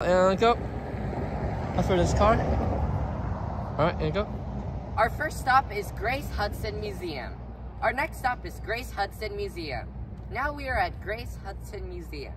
And go. Up for this car. Alright, and go. Our first stop is Grace Hudson Museum. Our next stop is Grace Hudson Museum. Now we are at Grace Hudson Museum.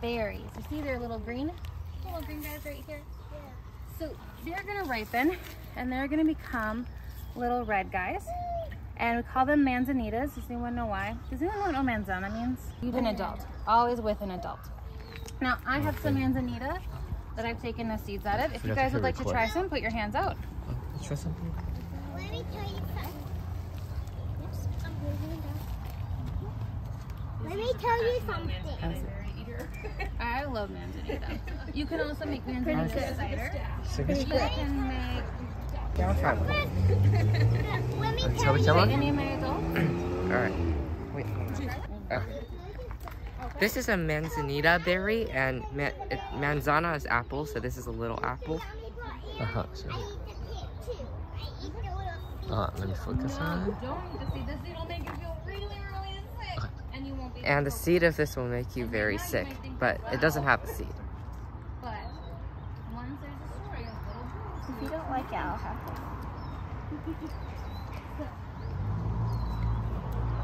Berries. You see they're little green? Little green guys right here? So they're gonna ripen and they're gonna become little red guys. And we call them manzanitas. Does anyone know why? Does anyone know what manzana means? With an adult, always with an adult. Now I have some manzanita that I've taken the seeds out of. If you guys would like to try some, put your hands out. Let's try something. Let me tell you something. Oops, I'm moving down. Let me tell you something. I love manzanita. You can also make manzanita cider. Second. You can make Yeah, I'll try one. Let me Shall tell we you. tell Wait, any of my adults? Alright. Wait. Oh. This is a manzanita berry, and ma- it, manzana is apple, so this is a little apple. Uh-huh. So, I eat the pit too. I eat the little uh, let me focus on it. Don't eat the seed. The seed will make you feel really, really sick. And you won't be And the seed of this will make you very sick, but it doesn't have a seed. But once there's a story of little. If you don't like it, I'll have it.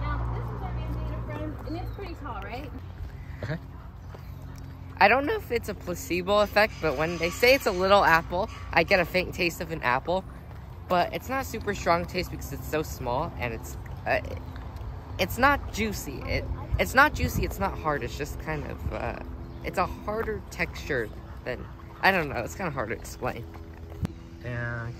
Now, this is our manzanita friend, and it's pretty tall, right? Okay. I don't know if it's a placebo effect, but when they say it's a little apple, I get a faint taste of an apple. But it's not a super strong taste because it's so small and it's uh, it's not juicy. It it's not juicy. It's not hard. It's just kind of uh, it's a harder texture than I don't know. It's kind of hard to explain. And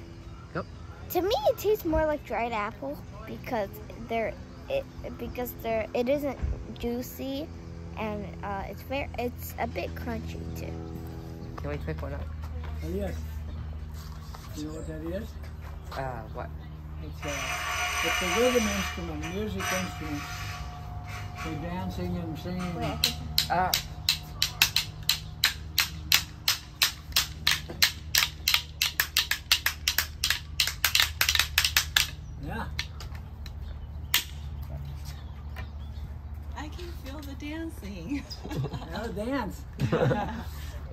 go. To me, it tastes more like dried apple because they're it because they're it isn't juicy and uh, it's very it's a bit crunchy too. Can we pick one up? Oh, yes. You know what that is? Uh, what? It's a, it's a rhythm instrument, a music instrument. For dancing and singing. Uh, Yeah. I can feel the dancing. Now dance.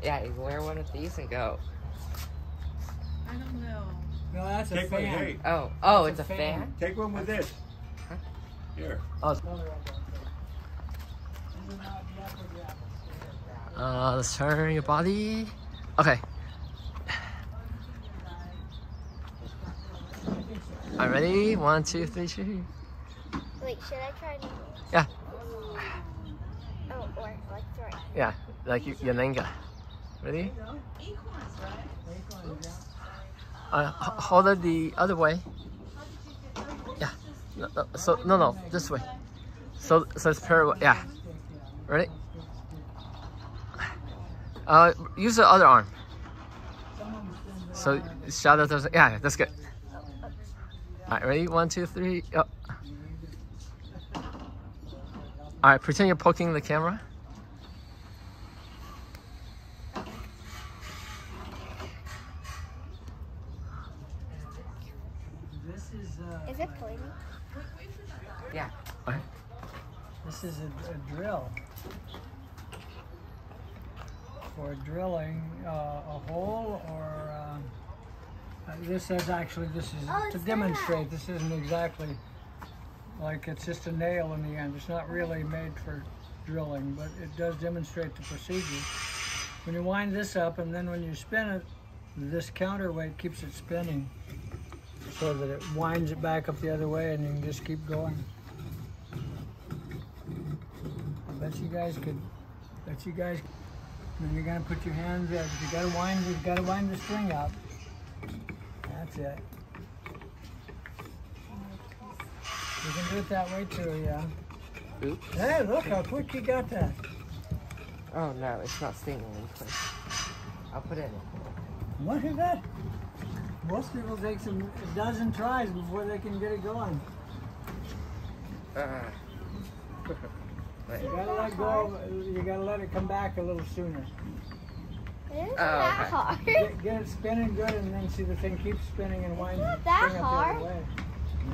yeah, you wear one of these and go. I don't know. No, that's a Take one, fan. hey, Oh, oh, That's it's a a fan. fan. take one with this. Here. Uh, let's turn your body. Okay. Alright, ready? One, two, three, three. Wait, should I try? to- Yeah. Oh, or like three. Yeah, like you, your nanga. Ready? Uh, hold it the other way. Yeah. No, no, so no, no, this way. So so it's parallel. Yeah. Ready? Uh, use the other arm. So shadow doesn't. Yeah, that's good. All right, ready? One, two, three. Up. All right, pretend you're poking the camera. Is uh, it pointing? Yeah. this is a, a drill for drilling uh, a hole or. Uh, uh, this is actually this is Oh, to demonstrate. This isn't exactly like it's just a nail in the end. It's not really made for drilling, but it does demonstrate the procedure. when you wind this up, and then when you spin it, this counterweight keeps it spinning, so that it winds it back up the other way, and you can just keep going. I bet you guys could. Bet you guys. Then you're gonna put your hands. Uh, you gotta wind. You gotta wind the string up. That's it. You can do it that way too, yeah. Oops. Hey, look how quick you got that. Oh no, it's not staying in place. I'll put it in. Look at that. Most people take some a dozen tries before they can get it going. Uh, You gotta let go. You gotta let it come back a little sooner. It isn't Oh, that okay. hard. Get, get it spinning good, and then see the thing keeps spinning and winding. Not that up hard. The other.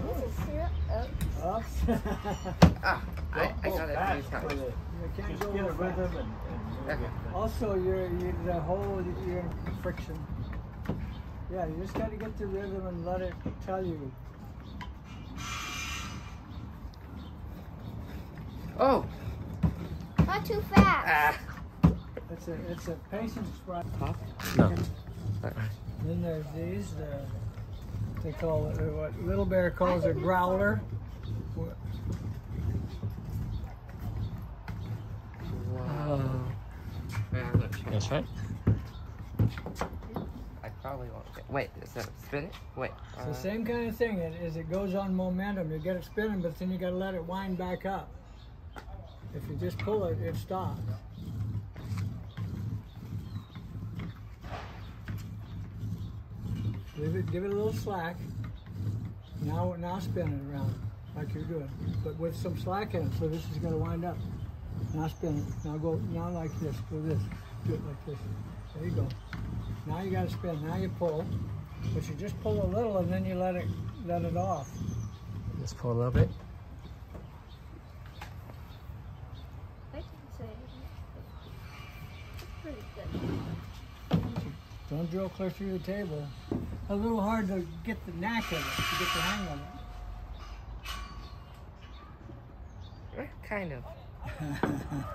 This is real- oops. Oops. ah, I, I got it a few times. you can't Just go get a rhythm and, and Okay. Also, you're, you the whole you're in friction. Yeah, you just got to get the rhythm and let it tell you. Oh! Not too fast. Ah! It's a it's a patience process. No. Then there's these. Uh, they call it uh, what Little Bear calls a growler. Wow. Yeah, I'm not sure. That's right. I probably won't get. Wait, is that spin it? Wait. It's the uh, same kind of thing. It, is it goes on momentum. You get it spinning, but then you got to let it wind back up. If you just pull it, it stops. Give it, give it a little slack. Now, now spin it around like you're doing, but with some slack in it. So this is going to wind up. Now spin it. Now go. Now like this. Go this. Do it like this. There you go. Now you got to spin. Now you pull, but you just pull a little and then you let it let it off. Just pull a little bit. Pretty good. Don't drill clear through the table. A little hard to get the knack of it, to get the hang of eh, kind of.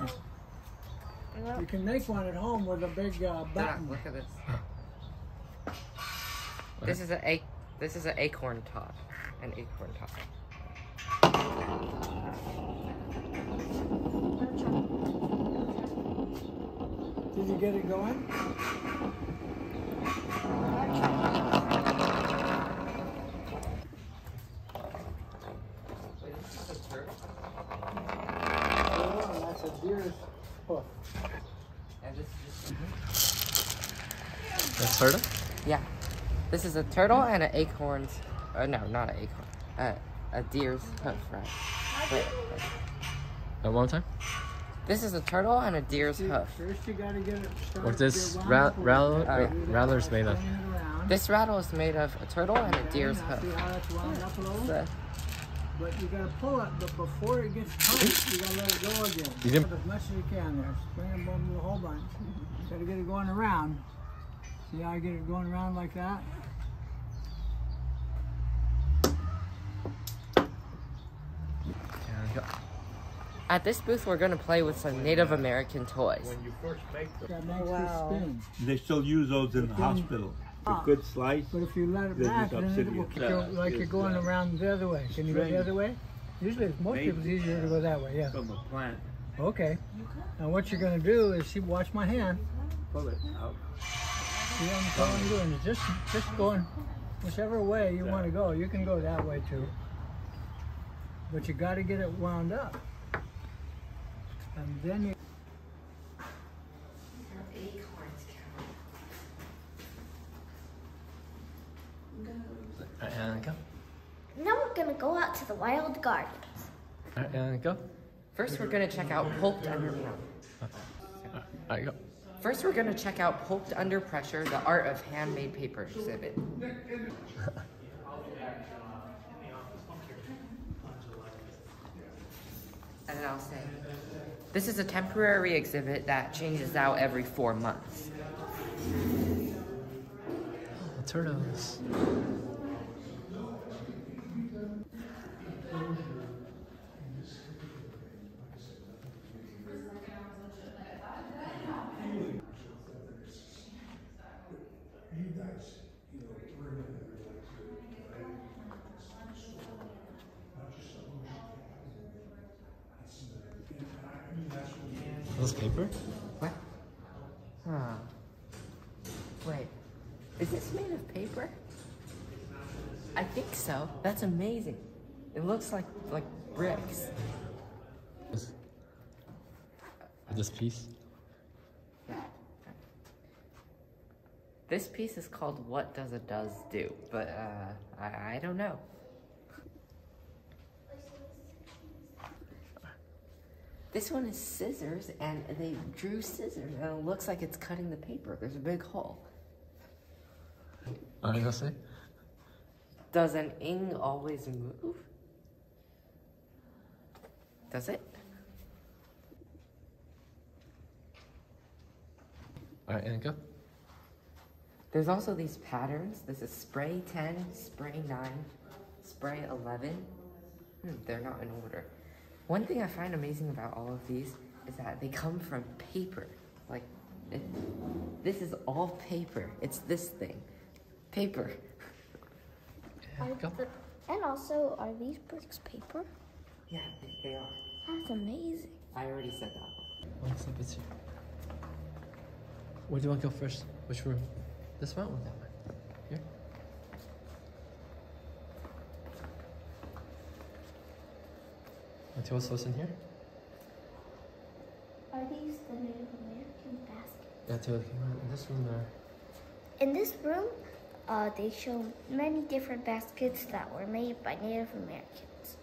it. You can make one at home with a big uh, Ah, button. look at this. This is a this is an acorn top. An acorn top. Did you get it going? Oh, that's a deer's hoof. And this is That's turtle. Yeah. This is a turtle and an acorn's. Uh, no, not an acorn. Uh, a deer's hoof, right? Wait, wait. Uh, one more time. This is a turtle and a deer's See, hoof. First you gotta get it started. What's this get wound ra- up a rattle- little bit. ra- Do rattler's made of? Spinning it around. This rattle is made of a turtle and a deer's now See hoof. how that's wound up a little? So, But you gotta pull it, but before it gets tight, you gotta let it go again. You didn't- As much as you can there. Spring them over the whole bunch. Gotta get it going around. See how I get it going around like that? There we go. at this booth, we're gonna play with some Native American toys. when you first make them, That makes Wow. spin. they still use those in the hospital. A ah, good slice. But if you let it back, then it will go like you're going around the other way. Can you go the other way? Usually, most Maybe. people it's easier to go that way. Yeah. From a plant. Okay. Now what you're gonna do is see, watch my hand. Pull it out. See what I'm doing? It's just, just going whichever way you want to go. You can go that way too. But you got to get it wound up. And then you. Alright, and go. Now we're gonna go out to the wild gardens. Alright, and go. First, we're gonna check out Pulped Under. Alright, uh, go. First, we're gonna check out Pulped Under Pressure: The Art of Handmade Paper exhibit. and then I'll say, this is a temporary exhibit that changes out every four months. Oh, turtles. Huh. Wait. Is this made of paper? I think so. That's amazing. It looks like like bricks. This, this piece? This piece is called What Does a Does Do, but uh, I, I don't know. This one is scissors, and they drew scissors, and it looks like it's cutting the paper. There's a big hole. Are you gonna say? Does an ing always move? Does it? Alright, and go. There's also these patterns. This is spray 10, spray 9, spray 11. Hmm, they're not in order. One thing I find amazing about all of these is that they come from paper. Like, it, this is all paper. It's this thing. Paper. Are the- and also, are these bricks paper? Yeah, they, they are. That's amazing. I already said that. One step it's here. Where do you want to go first? Which room? This one or that one? Here? To what's what's in here? Are these the Native American baskets? Yeah, tell in this room there. In this room, uh, they show many different baskets that were made by Native Americans.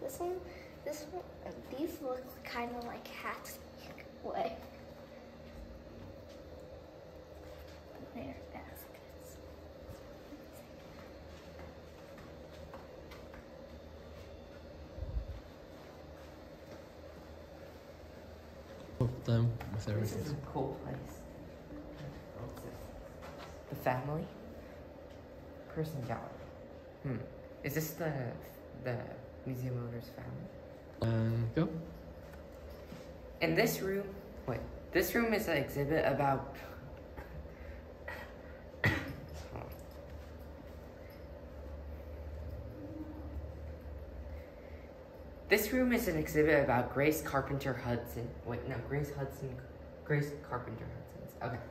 This one, this one, uh, these look kind of like hats in a way. They're baskets. Them with This is a cool place. The family? Person gallery. Hmm. Is this the the museum owner's family? And go. In this room, wait, this room is an exhibit about. This room is an exhibit about Grace Carpenter Hudson. Wait, no, Grace Hudson. Grace Carpenter Hudson's. Okay.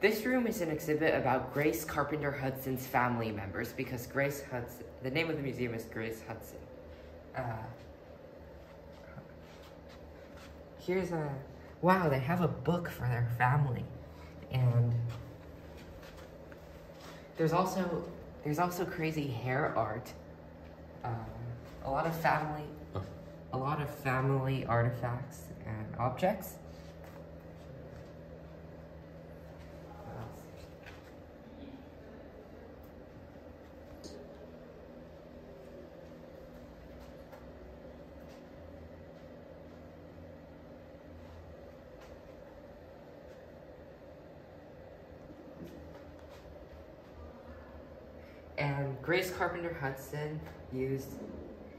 This room is an exhibit about Grace Carpenter Hudson's family members because Grace Hudson. The name of the museum is Grace Hudson. Uh, here's a wow they have a book for their family and there's also there's also crazy hair art um, a lot of family a lot of family artifacts and objects. And Grace Carpenter Hudson used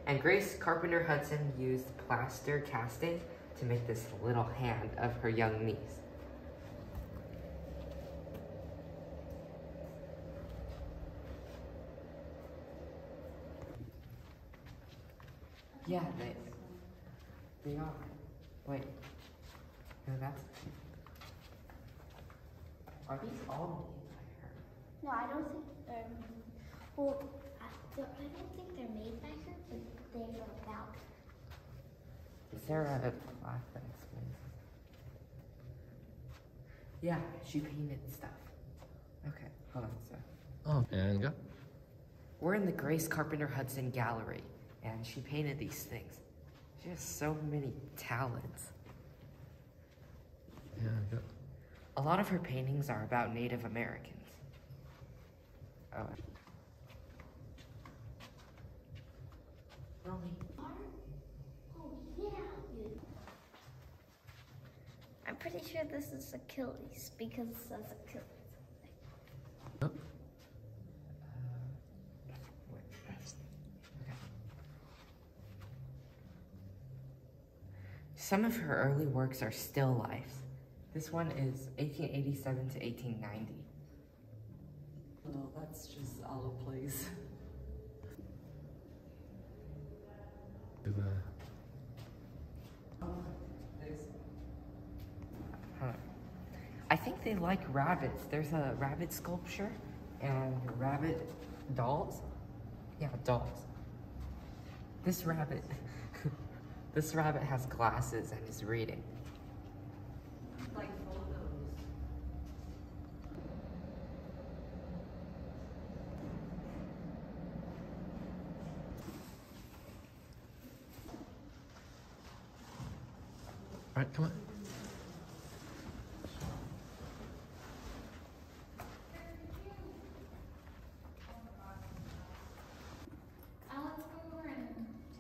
and Grace Carpenter Hudson used plaster casting to make this little hand of her young niece. Yeah, they they are. Wait. No, that's Are these all made by her? No, I don't think they're. Well, I, don't- I don't think they're made by her, but they're about. Is there a plaque that explains this? Yeah, she painted stuff. Okay, hold on. So Oh, and go. we're in the Grace Carpenter Hudson Gallery, and she painted these things. She has so many talents. And go. A lot of her paintings are about Native Americans. Oh. Romy. Oh, yeah. I'm pretty sure this is Achilles because it says Achilles. Oh. Wait, some of her early works are still lifes. This one is 1887 to 1890. Well, that's just out of place. Do the Huh. I think they like rabbits. There's a rabbit sculpture and rabbit dolls. Yeah, dolls. This rabbit, this rabbit has glasses and is reading. Like photos. All right, come on. Alex, go over and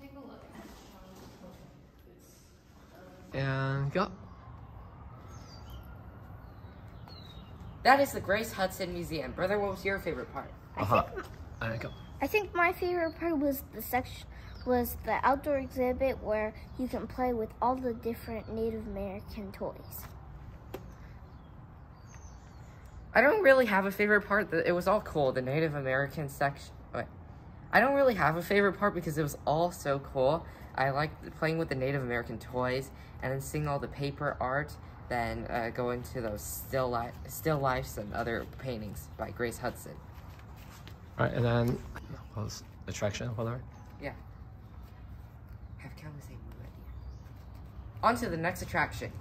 take a look. And go. That is the Grace Hudson Museum. Brother, what was your favorite part? Uh huh. All right, go. I think my favorite part was the section was the outdoor exhibit where you can play with all the different Native American toys. I don't really have a favorite part. It was all cool. The Native American section. Wait. I don't really have a favorite part because it was all so cool. I liked playing with the Native American toys and then seeing all the paper art, then uh, going to those still li- still lifes and other paintings by Grace Hudson. All right, and then what was attraction, whatever. Yeah. Have Cal say On to the next attraction.